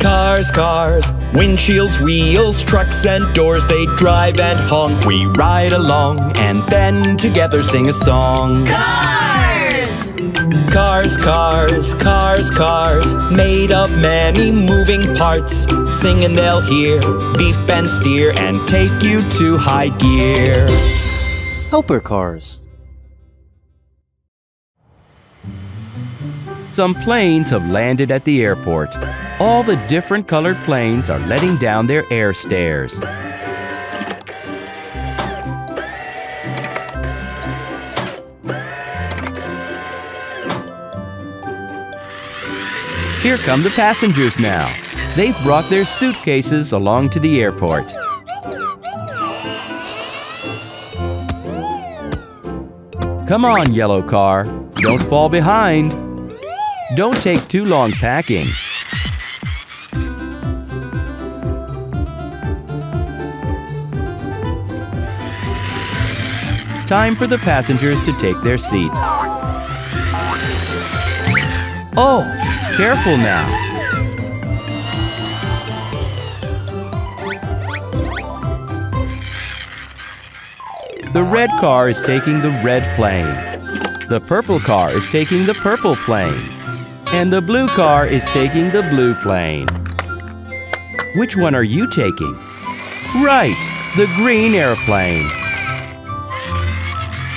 Cars, cars, windshields, wheels, trucks and doors, they drive and honk. We ride along and then together sing a song. Cars! Cars, cars, cars, cars, made of many moving parts. Sing and they'll hear, beep and steer, and take you to high gear. Helper cars. Some planes have landed at the airport. All the different colored planes are letting down their air stairs. Here come the passengers now. They've brought their suitcases along to the airport. Come on, yellow car. Don't fall behind. Don't take too long packing. Time for the passengers to take their seats. Oh, careful now. The red car is taking the red plane. The purple car is taking the purple plane. And the blue car is taking the blue plane. Which one are you taking? Right, the green airplane.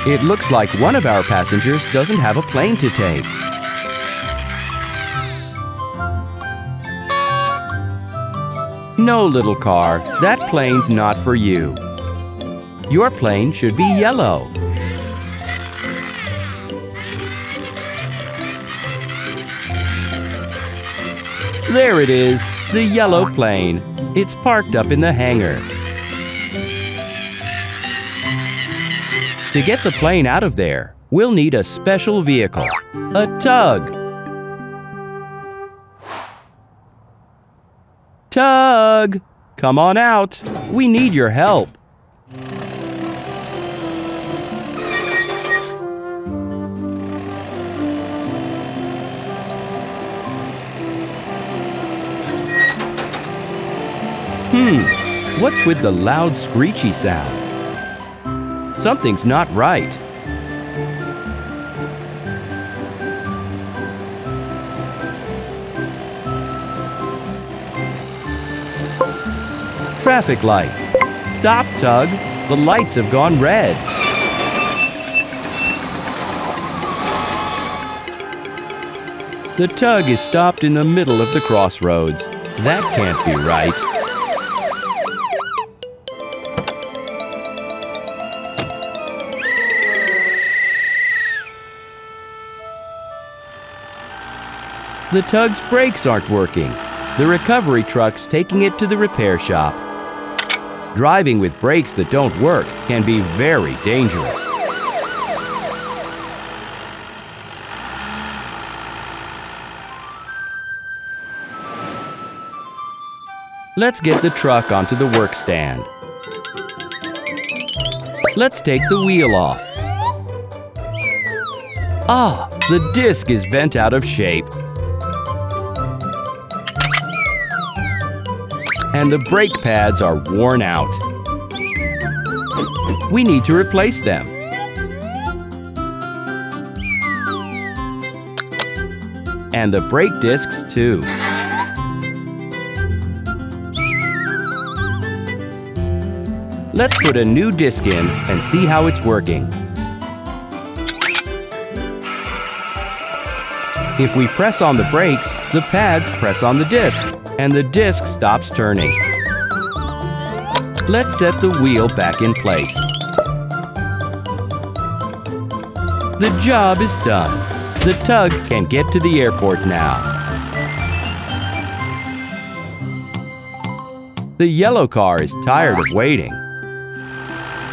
It looks like one of our passengers doesn't have a plane to take. No, little car, that plane's not for you. Your plane should be yellow. There it is, the yellow plane. It's parked up in the hangar. To get the plane out of there, we'll need a special vehicle, a tug. Tug! Come on out. We need your help. Hmm, what's with the loud screechy sound? Something's not right. Traffic lights. Stop, Tug. The lights have gone red. The tug is stopped in the middle of the crossroads. That can't be right. The tug's brakes aren't working. The recovery truck's taking it to the repair shop. Driving with brakes that don't work can be very dangerous. Let's get the truck onto the work stand. Let's take the wheel off. Ah, the disc is bent out of shape. And the brake pads are worn out. We need to replace them. And the brake discs too. Let's put a new disc in and see how it's working. If we press on the brakes, the pads press on the disc, and the disc stops turning. Let's set the wheel back in place. The job is done. The tug can get to the airport now. The yellow car is tired of waiting.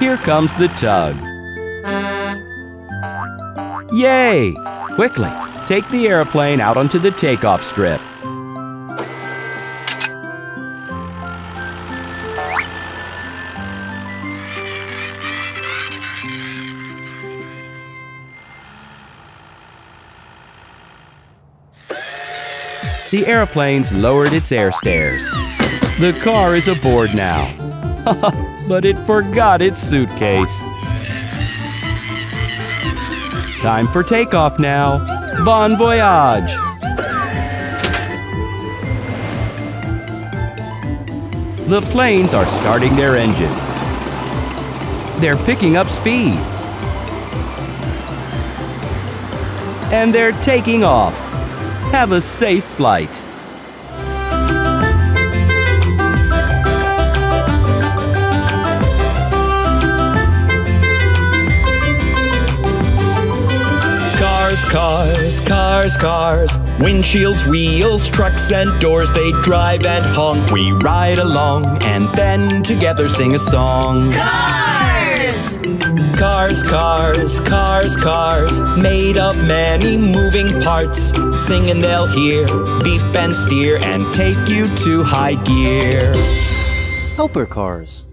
Here comes the tug. Yay! Quickly, take the airplane out onto the takeoff strip. The airplane's lowered its air stairs. The car is aboard now. but it forgot its suitcase. Time for takeoff now. Bon voyage! The planes are starting their engines. They're picking up speed. And they're taking off. Have a safe flight. Cars, cars, cars, cars. Windshields, wheels, trucks, and doors. They drive and honk. We ride along and then together sing a song. Cars! Cars, cars, cars, cars. Made of many moving parts. Sing and they'll hear. beef and steer and take you to high gear. Helper cars.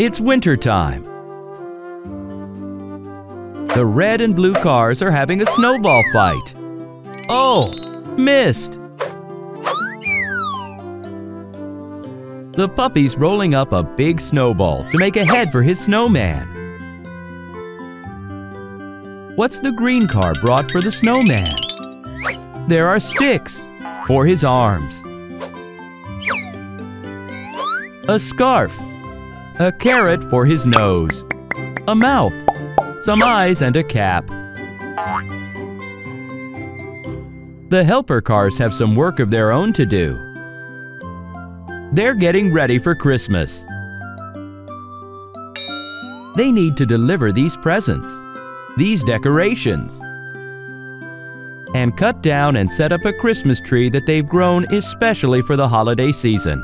It's winter time. The red and blue cars are having a snowball fight. Oh, missed! The puppy's rolling up a big snowball to make a head for his snowman. What's the green car brought for the snowman? There are sticks for his arms. A scarf. A carrot for his nose. A mouth. Some eyes and a cap. The helper cars have some work of their own to do. They're getting ready for Christmas. They need to deliver these presents, these decorations, and cut down and set up a Christmas tree that they've grown especially for the holiday season.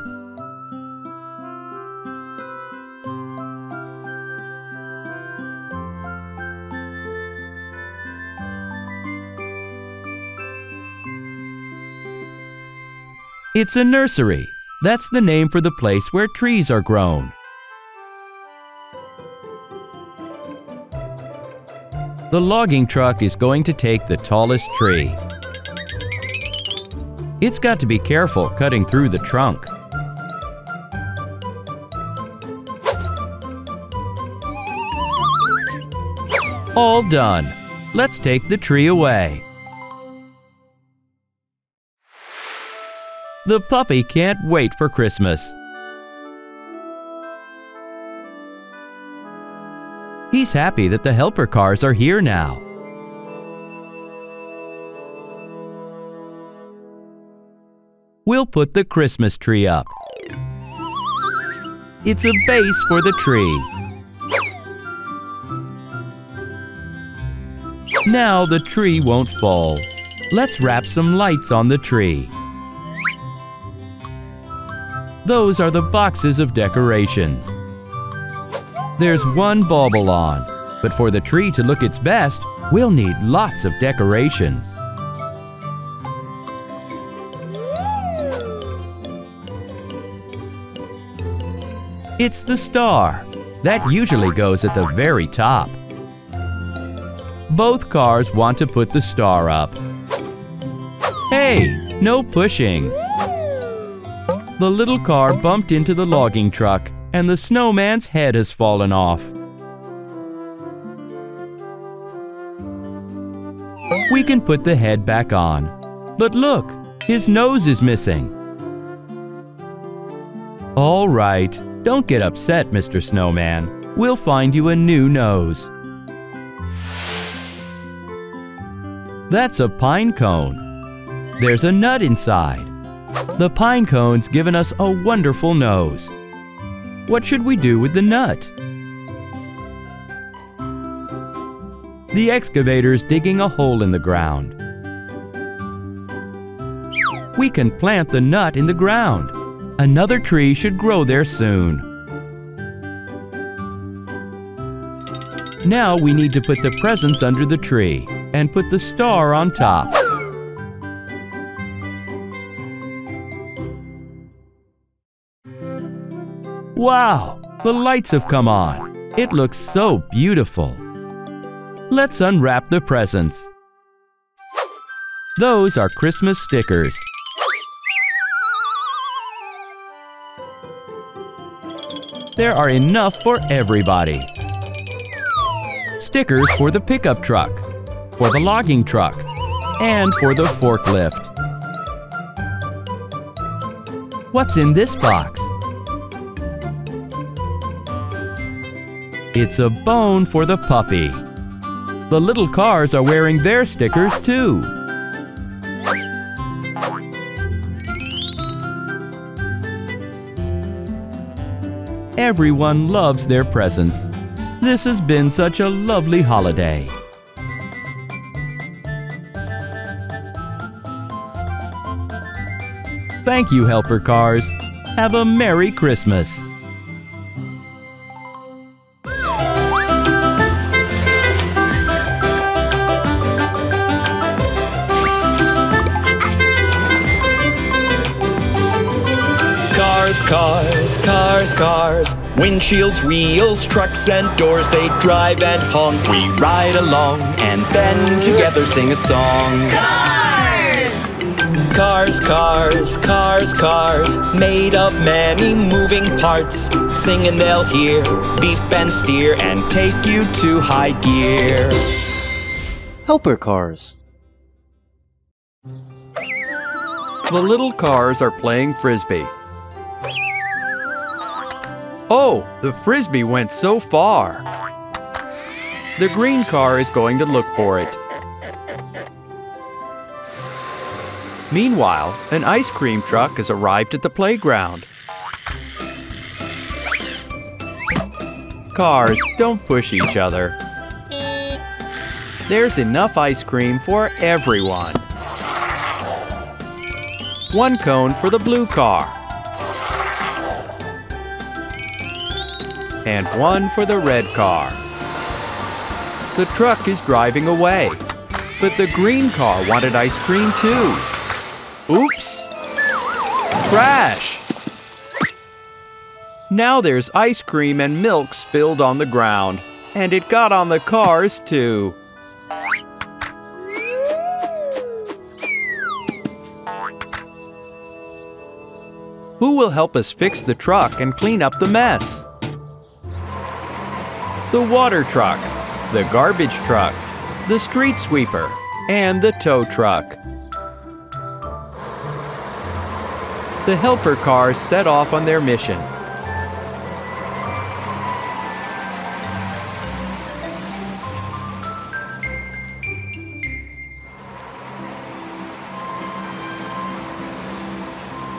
It's a nursery. That's the name for the place where trees are grown. The logging truck is going to take the tallest tree. It's got to be careful cutting through the trunk. All done. Let's take the tree away. The puppy can't wait for Christmas. He's happy that the helper cars are here now. We'll put the Christmas tree up. It's a base for the tree. Now the tree won't fall. Let's wrap some lights on the tree. Those are the boxes of decorations. There's one bauble on, but for the tree to look its best, we'll need lots of decorations. It's the star. That usually goes at the very top. Both cars want to put the star up. Hey, no pushing. The little car bumped into the logging truck and the snowman's head has fallen off. We can put the head back on. But look, his nose is missing. All right, don't get upset, Mr. Snowman. We'll find you a new nose. That's a pine cone. There's a nut inside. The pine cone's given us a wonderful nose. What should we do with the nut? The excavator's digging a hole in the ground. We can plant the nut in the ground. Another tree should grow there soon. Now we need to put the presents under the tree and put the star on top. Wow! The lights have come on. It looks so beautiful. Let's unwrap the presents. Those are Christmas stickers. There are enough for everybody. Stickers for the pickup truck, for the logging truck, and for the forklift. What's in this box? It's a bone for the puppy. The little cars are wearing their stickers too. Everyone loves their presents. This has been such a lovely holiday. Thank you, helper cars. Have a Merry Christmas. Cars, cars, cars, cars. Windshields, wheels, trucks, and doors. They drive and honk. We ride along and then together sing a song. Cars! Cars, cars, cars, cars. Made of many moving parts. Sing and they'll hear. Beep and steer and take you to high gear. Helper cars. The little cars are playing frisbee. Oh, the frisbee went so far. The green car is going to look for it. Meanwhile, an ice cream truck has arrived at the playground. Cars, don't push each other. There's enough ice cream for everyone. One cone for the blue car. And one for the red car. The truck is driving away, but the green car wanted ice cream too. Oops! Crash! Now there's ice cream and milk spilled on the ground, and it got on the cars too. Who will help us fix the truck and clean up the mess? The water truck, the garbage truck, the street sweeper, and the tow truck. The helper cars set off on their mission.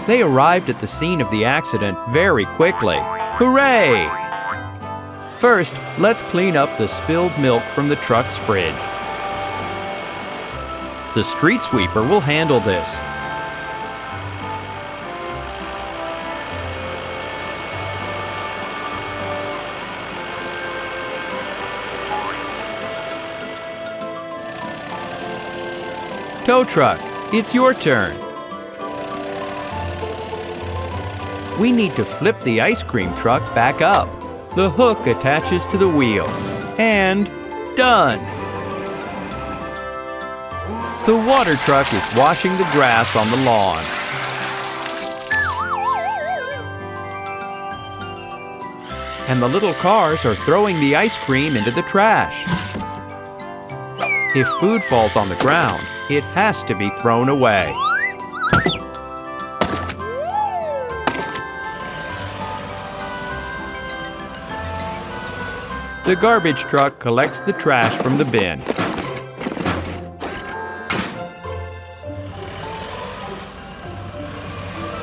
They arrived at the scene of the accident very quickly. Hooray! First, let's clean up the spilled milk from the truck's fridge. The street sweeper will handle this. Tow truck, it's your turn. We need to flip the ice cream truck back up. The hook attaches to the wheel. And done! The water truck is washing the grass on the lawn. And the little cars are throwing the ice cream into the trash. If food falls on the ground, it has to be thrown away. The garbage truck collects the trash from the bin.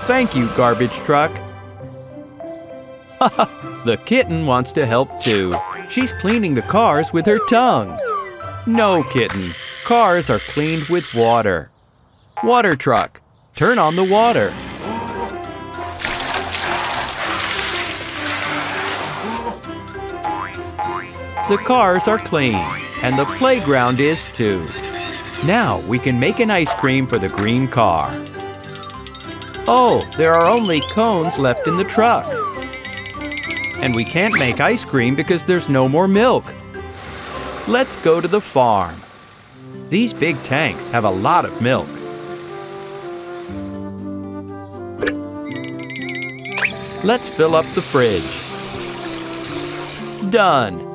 Thank you, garbage truck. the kitten wants to help too. She's cleaning the cars with her tongue. No, kitten. Cars are cleaned with water. Water truck, turn on the water. The cars are clean, and the playground is too. Now we can make an ice cream for the green car. Oh, there are only cones left in the truck. And we can't make ice cream because there's no more milk. Let's go to the farm. These big tanks have a lot of milk. Let's fill up the fridge. Done.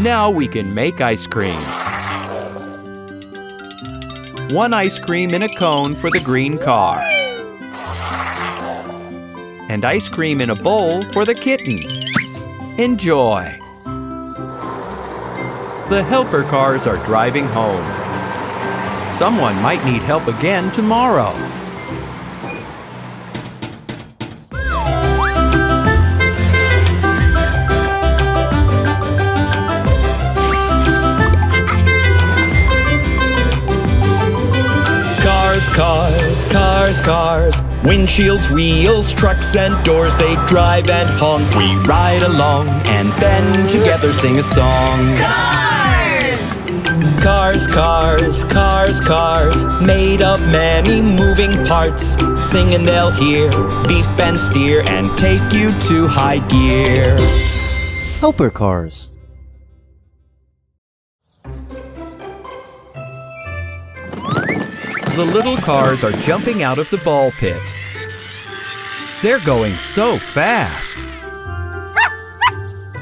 Now we can make ice cream. One ice cream in a cone for the green car. And ice cream in a bowl for the kitten. Enjoy! The helper cars are driving home. Someone might need help again tomorrow. Cars, cars, cars. Windshields, wheels, trucks, and doors. They drive and honk. We ride along and then together sing a song. Cars! Cars, cars, cars, cars. Made of many moving parts. Sing and they'll hear. Beep and steer and take you to high gear. Helper cars. The little cars are jumping out of the ball pit. They're going so fast.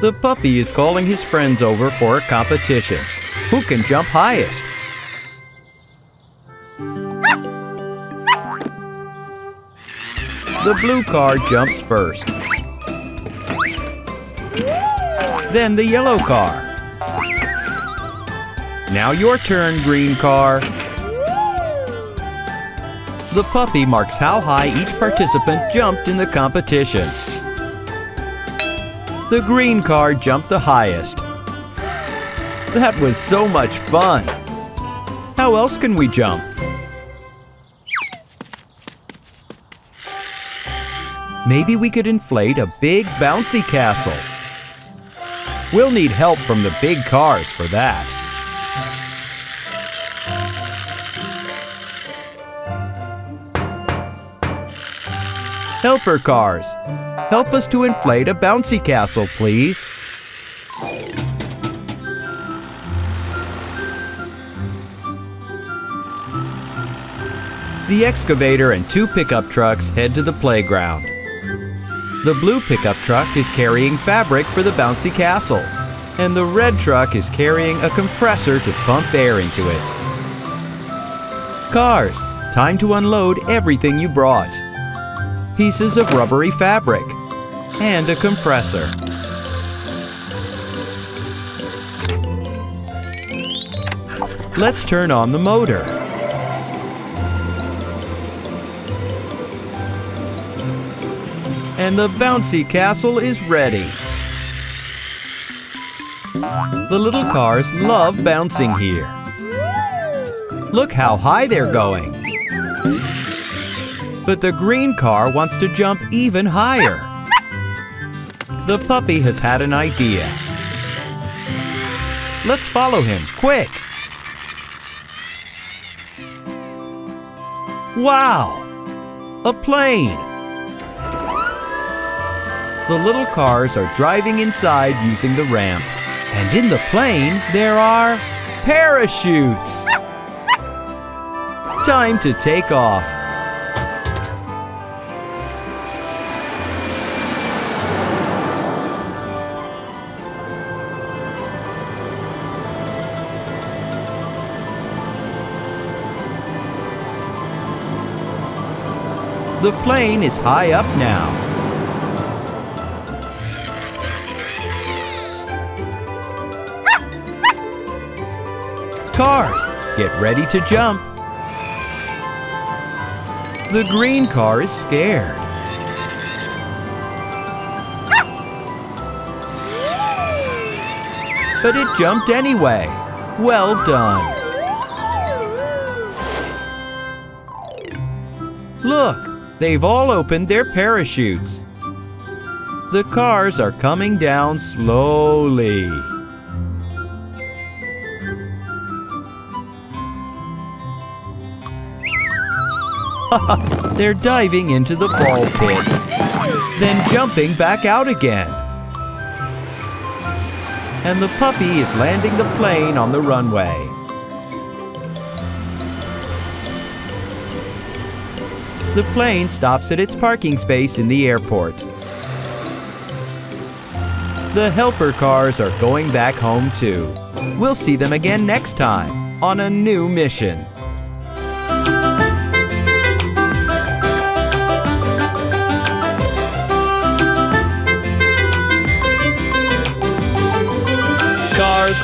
The puppy is calling his friends over for a competition. Who can jump highest? The blue car jumps first. Then the yellow car. Now your turn, green car. The puppy marks how high each participant jumped in the competition. The green car jumped the highest. That was so much fun. How else can we jump? Maybe we could inflate a big bouncy castle. We'll need help from the big cars for that. Helper cars, help us to inflate a bouncy castle, please. The excavator and two pickup trucks head to the playground. The blue pickup truck is carrying fabric for the bouncy castle, and the red truck is carrying a compressor to pump air into it. Cars, time to unload everything you brought. Pieces of rubbery fabric, and a compressor. Let's turn on the motor. And the bouncy castle is ready. The little cars love bouncing here. Look how high they're going. But the green car wants to jump even higher. The puppy has had an idea. Let's follow him, quick! Wow! A plane! The little cars are driving inside using the ramp. And in the plane, there are parachutes! Time to take off. The plane is high up now. Cars, get ready to jump. The green car is scared. But it jumped anyway. Well done. They've all opened their parachutes. The cars are coming down slowly. They're diving into the ball pit, then jumping back out again. And the puppy is landing the plane on the runway. The plane stops at its parking space in the airport. The helper cars are going back home too. We'll see them again next time on a new mission.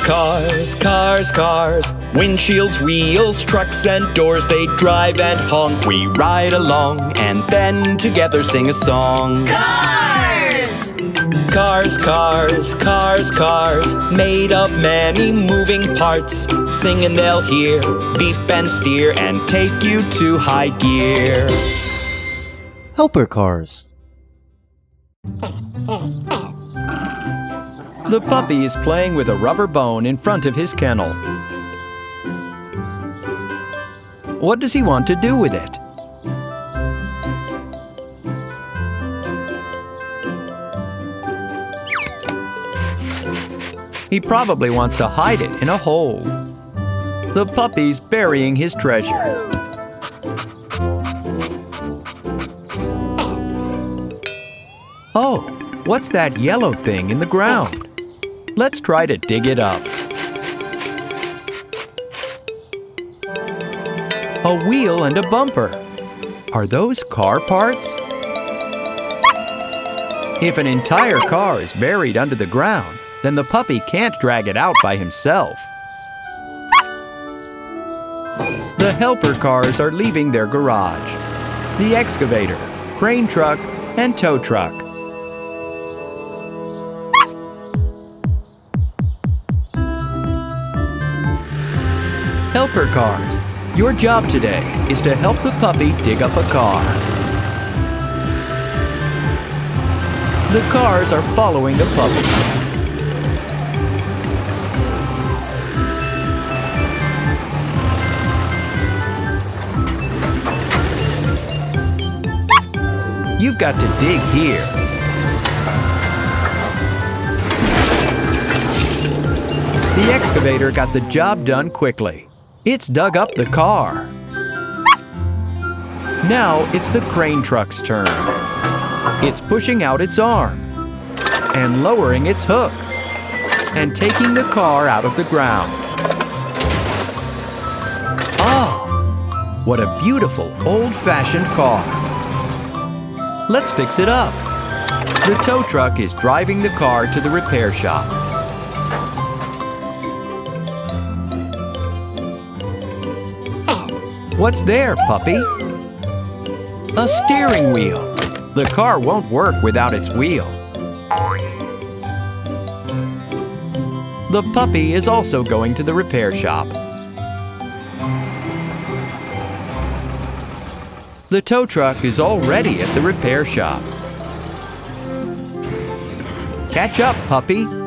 Cars, cars, cars, cars. Windshields, wheels, trucks, and doors. They drive and honk. We ride along and then together sing a song. Cars! Cars, cars, cars, cars. Made of many moving parts. Sing and they'll hear. Beep and steer and take you to high gear. Helper cars. The puppy is playing with a rubber bone in front of his kennel. What does he want to do with it? He probably wants to hide it in a hole. The puppy's burying his treasure. Oh, what's that yellow thing in the ground? Let's try to dig it up. A wheel and a bumper. Are those car parts? If an entire car is buried under the ground, then the puppy can't drag it out by himself. The helper cars are leaving their garage. The excavator, crane truck, and tow truck. Helper cars. Your job today is to help the puppy dig up a car. The cars are following the puppy. You've got to dig here. The excavator got the job done quickly. It's dug up the car. Now it's the crane truck's turn. It's pushing out its arm and lowering its hook and taking the car out of the ground. Oh, what a beautiful old-fashioned car. Let's fix it up. The tow truck is driving the car to the repair shop. What's there, puppy? A steering wheel. The car won't work without its wheel. The puppy is also going to the repair shop. The tow truck is already at the repair shop. Catch up, puppy.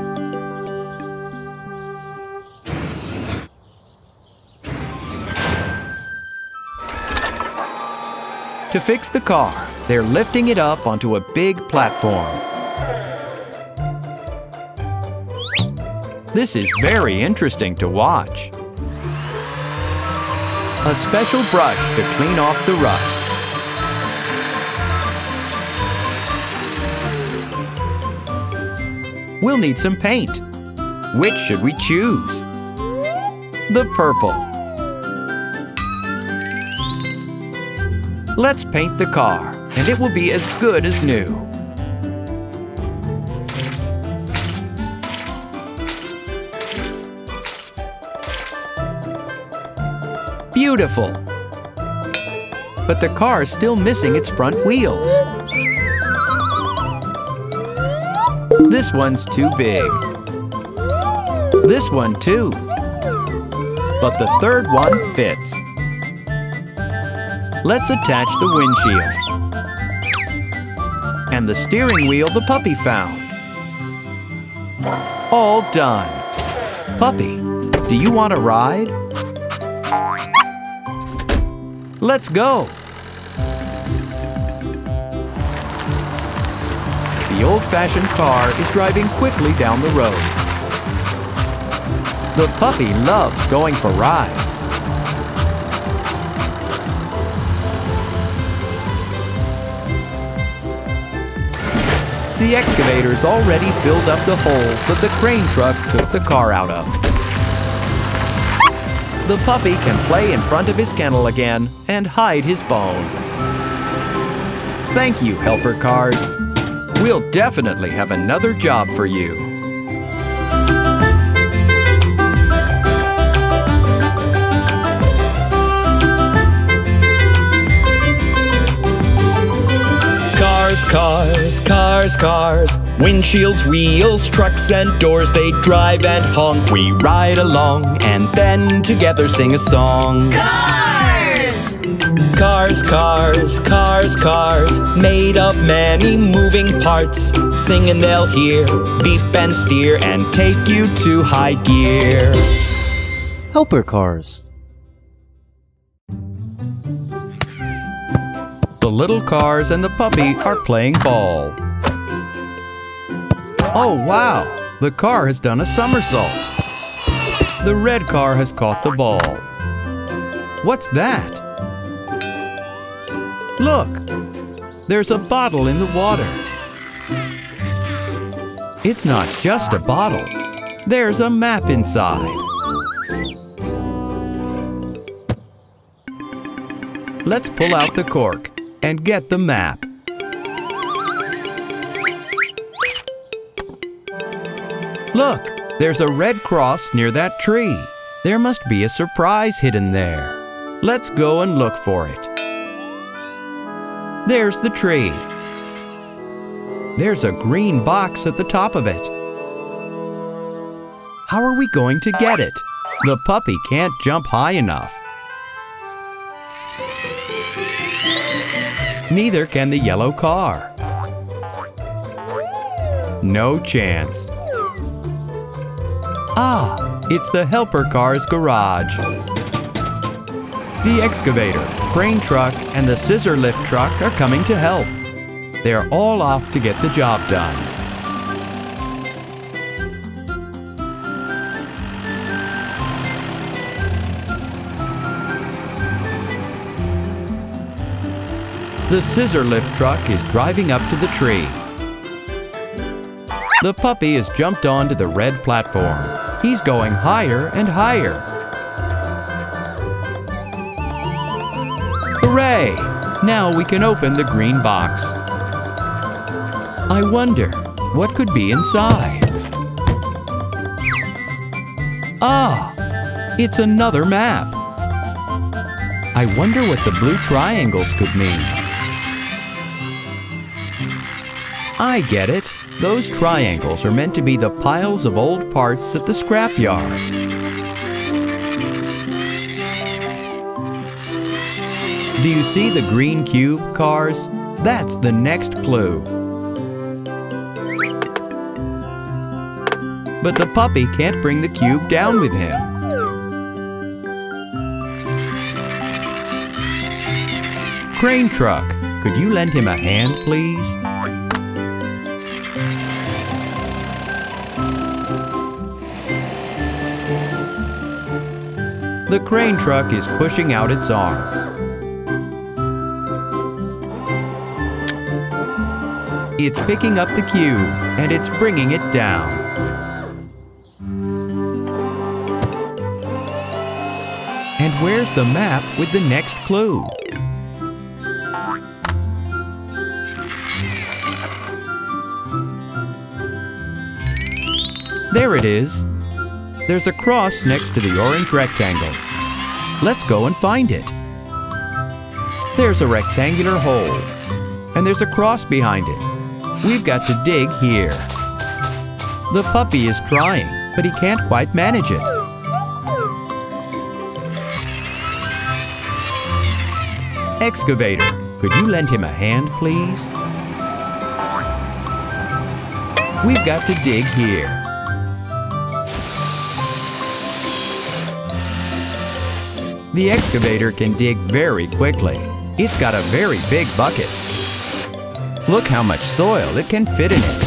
To fix the car, they're lifting it up onto a big platform. This is very interesting to watch. A special brush to clean off the rust. We'll need some paint. Which should we choose? The purple. Let's paint the car, and it will be as good as new. Beautiful! But the car is still missing its front wheels. This one's too big. This one too. But the third one fits. Let's attach the windshield. And the steering wheel the puppy found. All done. Puppy, do you want a ride? Let's go. The old-fashioned car is driving quickly down the road. The puppy loves going for rides. The excavator's already filled up the hole that the crane truck took the car out of. The puppy can play in front of his kennel again and hide his bone. Thank you, helper cars. We'll definitely have another job for you. Cars, cars, cars, cars. Windshields, wheels, trucks, and doors. They drive and honk. We ride along and then together sing a song. Cars! Cars, cars, cars, cars. Made of many moving parts. Sing and they'll hear. Beep and steer and take you to high gear. Helper cars. Little cars and the puppy are playing ball. Oh wow! The car has done a somersault. The red car has caught the ball. What's that? Look! There's a bottle in the water. It's not just a bottle. There's a map inside. Let's pull out the cork and get the map. Look, there's a red cross near that tree. There must be a surprise hidden there. Let's go and look for it. There's the tree. There's a green box at the top of it. How are we going to get it? The puppy can't jump high enough. Neither can the yellow car. No chance. Ah, it's the helper car's garage. The excavator, crane truck, and the scissor lift truck are coming to help. They're all off to get the job done. The scissor lift truck is driving up to the tree. The puppy has jumped onto the red platform. He's going higher and higher. Hooray! Now we can open the green box. I wonder, what could be inside? Ah, it's another map. I wonder what the blue triangles could mean. I get it. Those triangles are meant to be the piles of old parts at the scrapyard. Do you see the green cube, cars? That's the next clue. But the puppy can't bring the cube down with him. Crane truck, could you lend him a hand, please? The crane truck is pushing out its arm. It's picking up the cube and it's bringing it down. And where's the map with the next clue? There it is. There's a cross next to the orange rectangle. Let's go and find it. There's a rectangular hole, and there's a cross behind it. We've got to dig here. The puppy is trying, but he can't quite manage it. Excavator, could you lend him a hand, please? We've got to dig here. The excavator can dig very quickly. It's got a very big bucket. Look how much soil it can fit in it.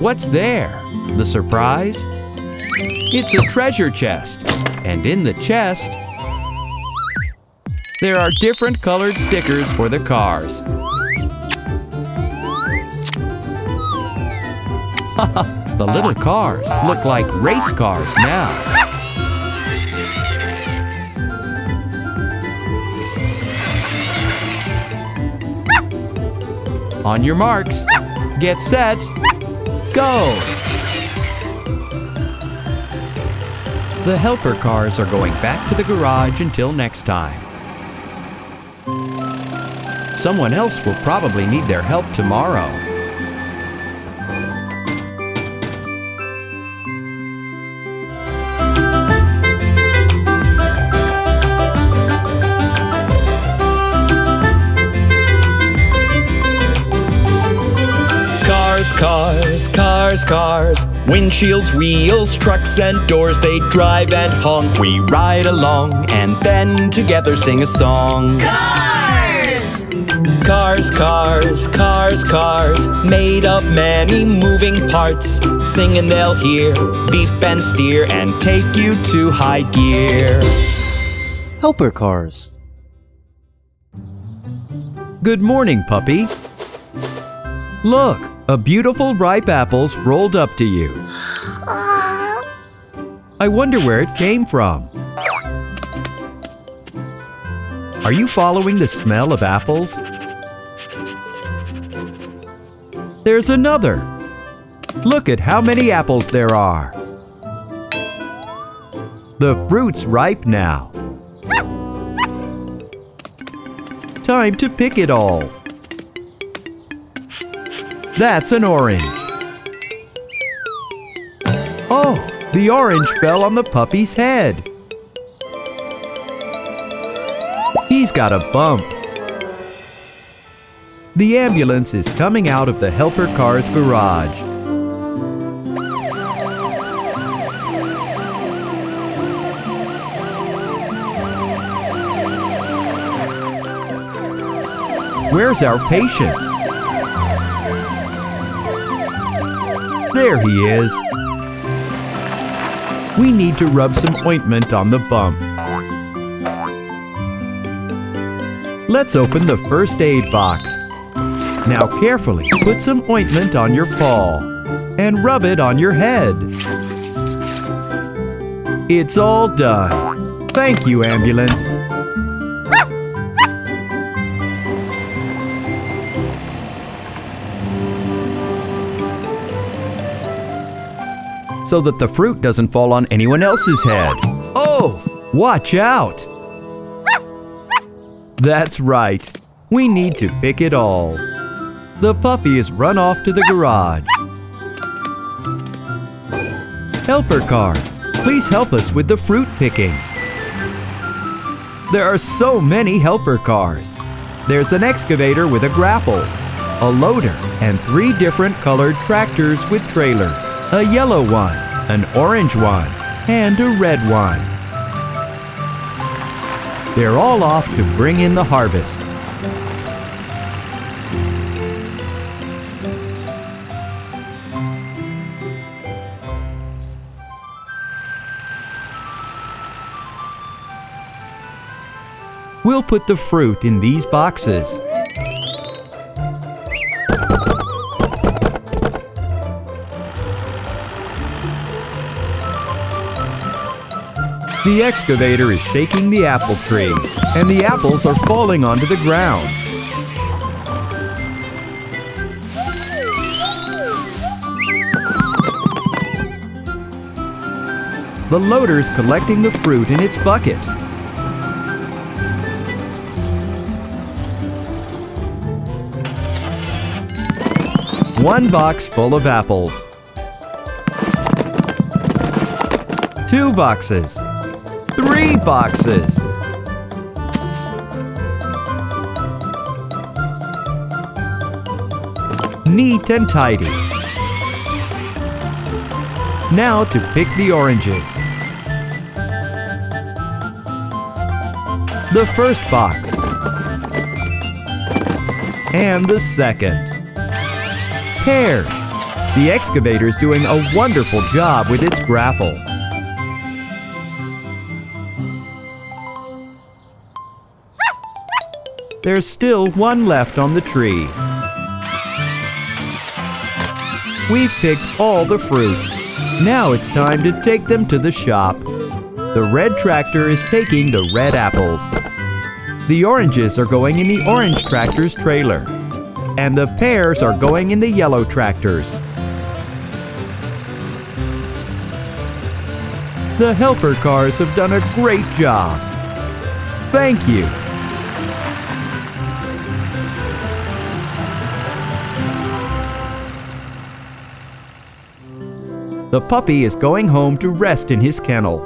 What's there? The surprise? It's a treasure chest. And in the chest, there are different colored stickers for the cars. the little cars look like race cars now. On your marks, get set, go! The helper cars are going back to the garage until next time. Someone else will probably need their help tomorrow. Cars, cars, cars. Windshields, wheels, trucks, and doors. They drive and honk. We ride along and then together sing a song. Cars! Cars, cars, cars, cars. Made of many moving parts. Singing they'll hear. Beep and steer and take you to high gear. Helper cars. Good morning, puppy. Look, a beautiful ripe apple's rolled up to you. I wonder where it came from. Are you following the smell of apples? There's another. Look at how many apples there are. The fruit's ripe now. Time to pick it all. That's an orange. Oh, the orange fell on the puppy's head. He's got a bump. The ambulance is coming out of the helper car's garage. Where's our patient? There he is. We need to rub some ointment on the bump. Let's open the first aid box. Now carefully put some ointment on your paw and rub it on your head. It's all done. Thank you, ambulance. So that the fruit doesn't fall on anyone else's head. Oh, watch out! That's right. We need to pick it all. The puppy is run off to the garage. Helper cars, please help us with the fruit picking. There are so many helper cars. There's an excavator with a grapple, a loader, and three different colored tractors with trailers a yellow one, an orange one, and a red one. They're all off to bring in the harvest. We'll put the fruit in these boxes. The excavator is shaking the apple tree, and the apples are falling onto the ground. The loader's collecting the fruit in its bucket. One box full of apples. Two boxes. Three boxes. Neat and tidy. Now to pick the oranges. The first box. And the second. Pears. The excavator's doing a wonderful job with its grapple. There's still one left on the tree. We've picked all the fruit. Now it's time to take them to the shop. The red tractor is taking the red apples. The oranges are going in the orange tractor's trailer. And the pears are going in the yellow tractors. The helper cars have done a great job. Thank you. The puppy is going home to rest in his kennel.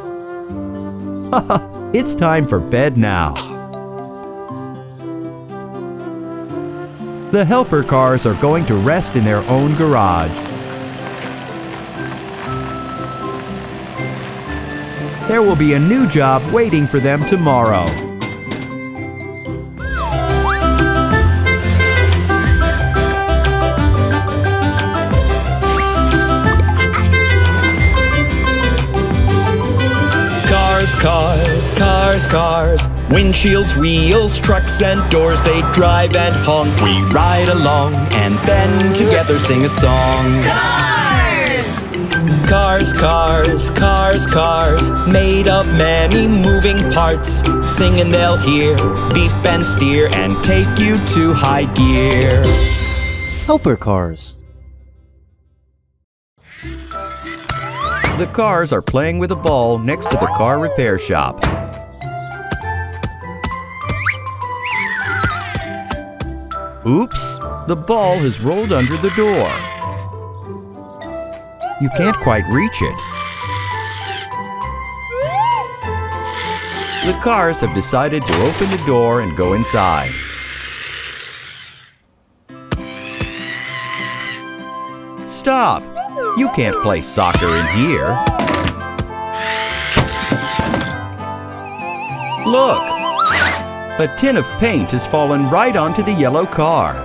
It's time for bed now. The helper cars are going to rest in their own garage. There will be a new job waiting for them tomorrow. Cars, cars. Windshields, wheels, trucks, and doors. They drive and honk. We ride along and then together sing a song. Cars! Cars, cars, cars, cars. Made of many moving parts. Sing and they'll hear. Beep and steer and take you to high gear. Helper cars. The cars are playing with a ball next to the car repair shop. Oops! The ball has rolled under the door. You can't quite reach it. The cars have decided to open the door and go inside. Stop! You can't play soccer in here. Look! A tin of paint has fallen right onto the yellow car.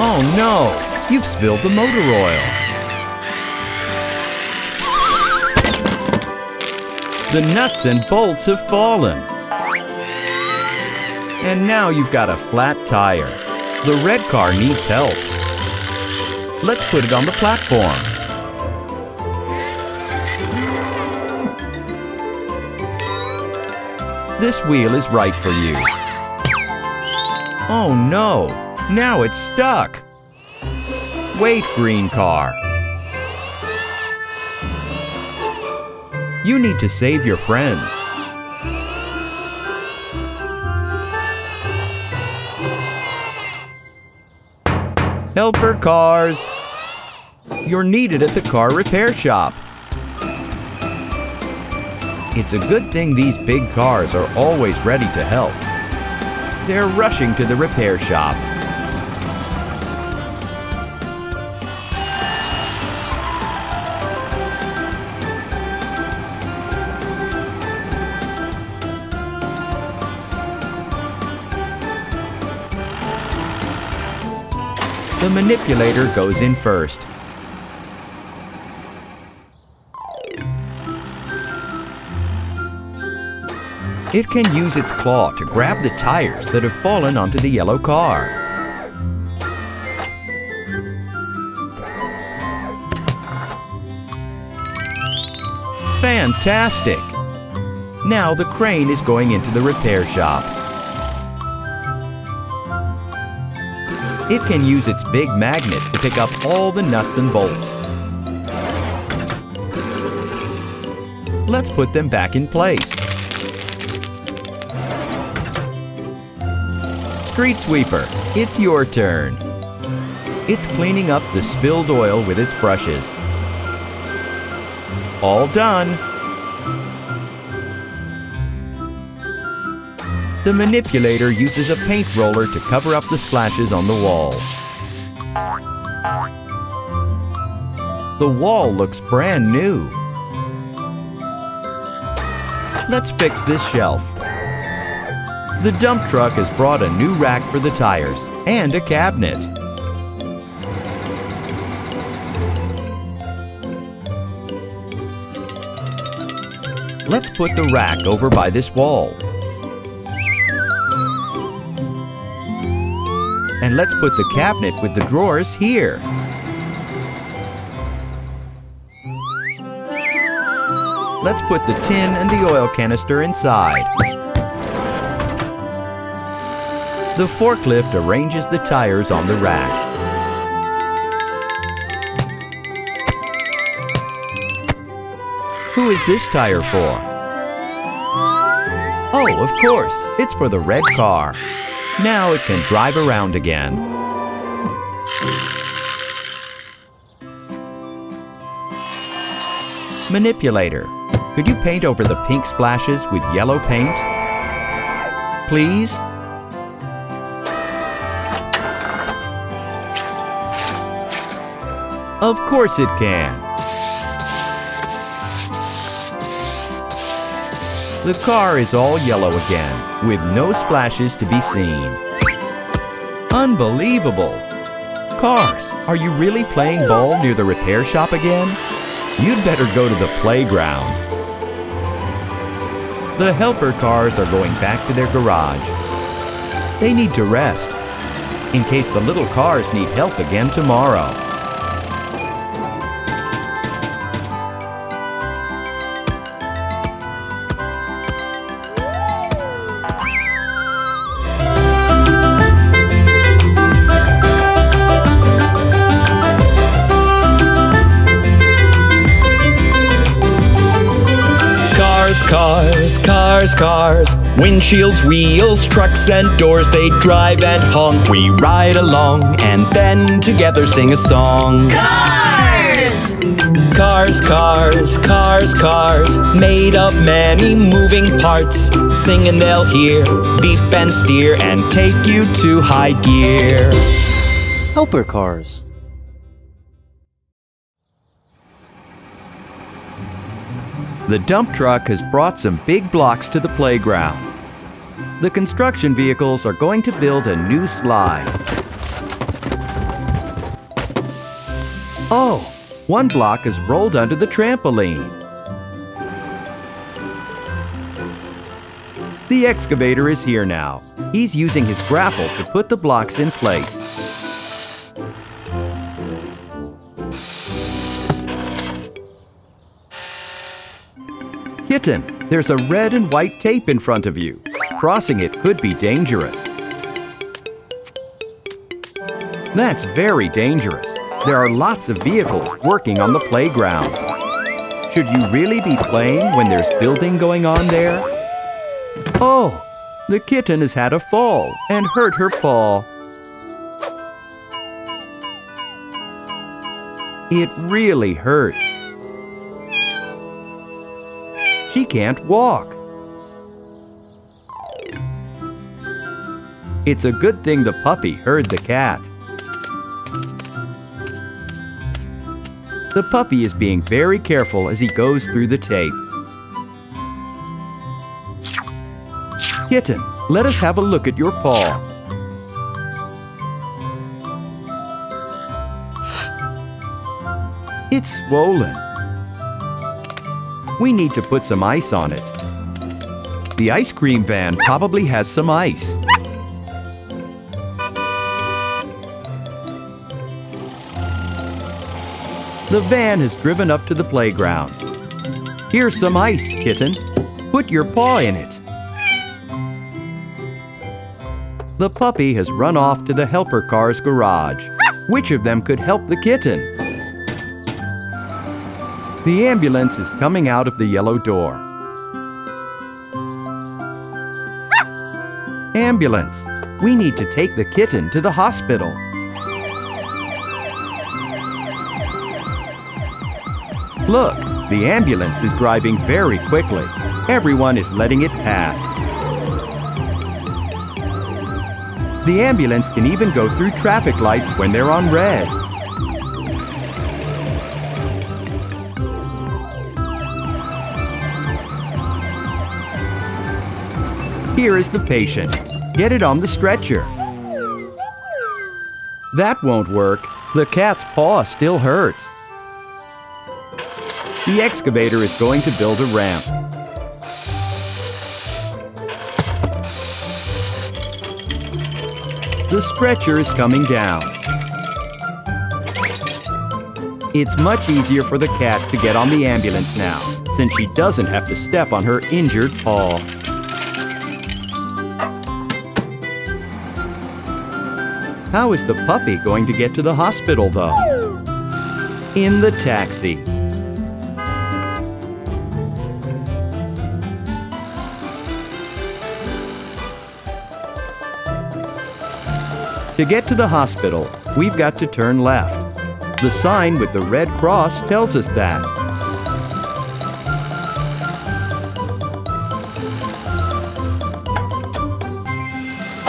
Oh no! You've spilled the motor oil. The nuts and bolts have fallen. And now you've got a flat tire. The red car needs help. Let's put it on the platform. This wheel is right for you. Oh no! Now it's stuck! Wait, green car. You need to save your friends. Helper cars! You're needed at the car repair shop. It's a good thing these big cars are always ready to help. They're rushing to the repair shop. The manipulator goes in first. It can use its claw to grab the tires that have fallen onto the yellow car. Fantastic! Now the crane is going into the repair shop. It can use its big magnet to pick up all the nuts and bolts. Let's put them back in place. Street sweeper, it's your turn. It's cleaning up the spilled oil with its brushes. All done. The manipulator uses a paint roller to cover up the splashes on the wall. The wall looks brand new. Let's fix this shelf. The dump truck has brought a new rack for the tires and a cabinet. Let's put the rack over by this wall. And let's put the cabinet with the drawers here. Let's put the tin and the oil canister inside. The forklift arranges the tires on the rack. Who is this tire for? Oh, of course, it's for the red car. Now it can drive around again. Manipulator, could you paint over the pink splashes with yellow paint? Please? Of course it can. The car is all yellow again, with no splashes to be seen. Unbelievable! Cars, are you really playing ball near the repair shop again? You'd better go to the playground. The helper cars are going back to their garage. They need to rest, in case the little cars need help again tomorrow. Cars, cars, cars. Windshields, wheels, trucks, and doors. They drive and honk. We ride along and then together sing a song. Cars! Cars, cars, cars, cars. Made of many moving parts. Sing and they'll hear. Beep and steer and take you to high gear. Helper cars. The dump truck has brought some big blocks to the playground. The construction vehicles are going to build a new slide. Oh, one block is rolled under the trampoline. The excavator is here now. He's using his grapple to put the blocks in place. Kitten, there's a red and white tape in front of you. Crossing it could be dangerous. That's very dangerous. There are lots of vehicles working on the playground. Should you really be playing when there's building going on there? Oh, the kitten has had a fall and hurt her paw. It really hurts. She can't walk. It's a good thing the puppy heard the cat. The puppy is being very careful as he goes through the tape. Kitten, let us have a look at your paw. It's swollen. We need to put some ice on it. The ice cream van probably has some ice. The van has driven up to the playground. Here's some ice, kitten. Put your paw in it. The puppy has run off to the helper car's garage. Which of them could help the kitten? The ambulance is coming out of the yellow door. Ambulance, we need to take the kitten to the hospital. Look, the ambulance is driving very quickly. Everyone is letting it pass. The ambulance can even go through traffic lights when they're on red. Here is the patient. Get it on the stretcher. That won't work. The cat's paw still hurts. The excavator is going to build a ramp. The stretcher is coming down. It's much easier for the cat to get on the ambulance now, since she doesn't have to step on her injured paw. How is the puppy going to get to the hospital, though? In the taxi. To get to the hospital, we've got to turn left. The sign with the red cross tells us that.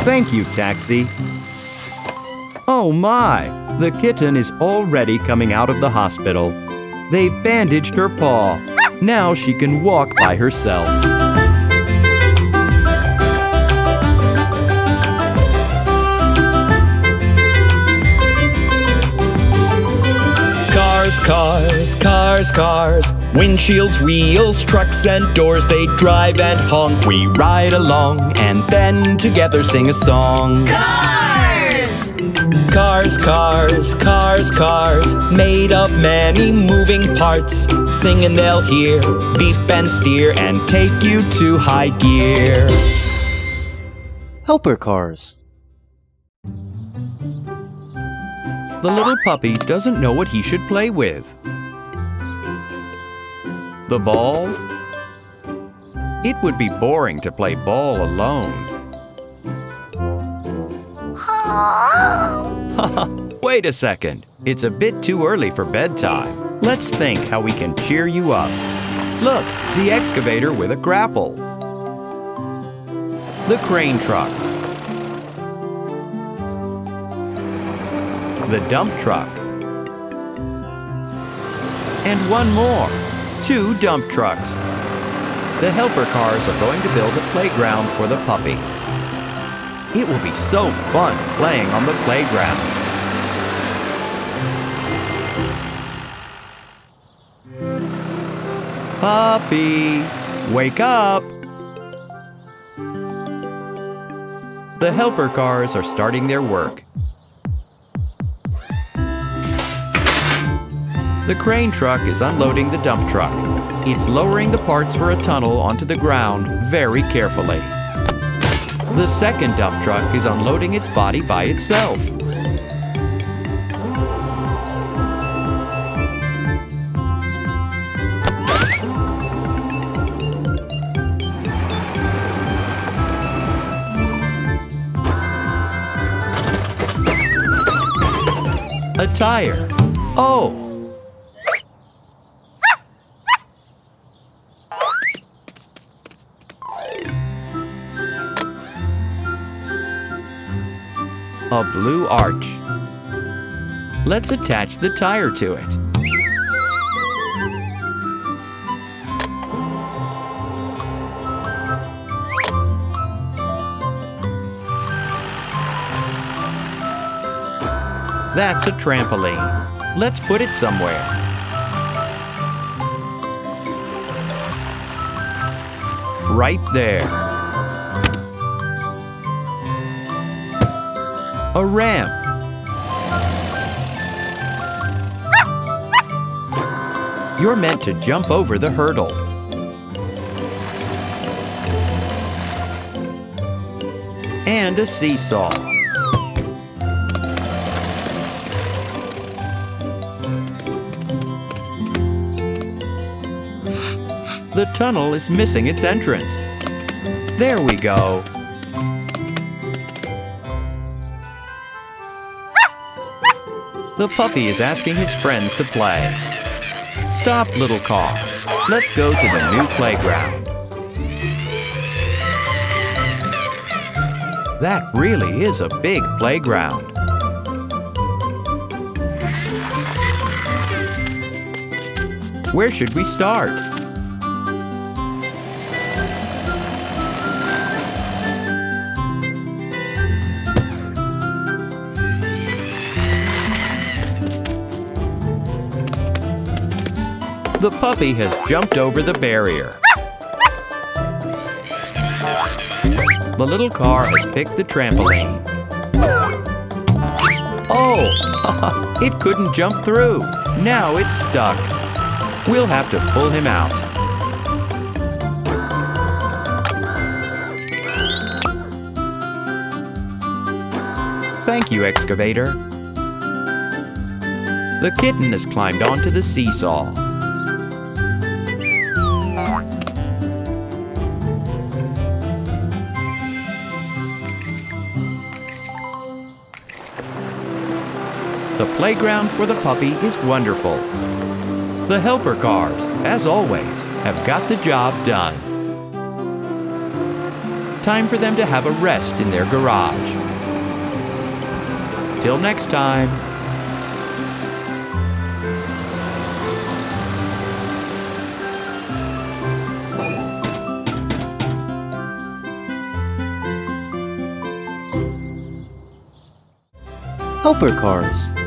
Thank you, taxi. Oh my! The kitten is already coming out of the hospital. They've bandaged her paw. Now she can walk by herself. Cars, cars, cars, cars. Windshields, wheels, trucks, and doors. They drive and honk. We ride along and then together sing a song. Cars! Cars, cars, cars, cars. Made of many moving parts. Sing and they'll hear. Beef and steer and take you to high gear. Helper cars. The little puppy doesn't know what he should play with. The ball? It would be boring to play ball alone. Wait a second. It's a bit too early for bedtime. Let's think how we can cheer you up. Look, the excavator with a grapple. The crane truck. The dump truck. And one more. Two dump trucks. The helper cars are going to build a playground for the puppy. It will be so fun playing on the playground. Puppy, wake up! The helper cars are starting their work. The crane truck is unloading the dump truck. It's lowering the parts for a tunnel onto the ground very carefully. The second dump truck is unloading its body by itself. A tire. Oh, a blue arch. Let's attach the tire to it. That's a trampoline. Let's put it somewhere. Right there. A ramp. You're meant to jump over the hurdle. And a seesaw. The tunnel is missing its entrance. There we go. The puppy is asking his friends to play. Stop, little car. Let's go to the new playground. That really is a big playground. Where should we start? The puppy has jumped over the barrier. The little car has picked the trampoline. Oh, it couldn't jump through. Now it's stuck. We'll have to pull him out. Thank you, excavator. The kitten has climbed onto the seesaw. Playground for the puppy is wonderful. The helper cars, as always, have got the job done. Time for them to have a rest in their garage. Till next time. Helper cars.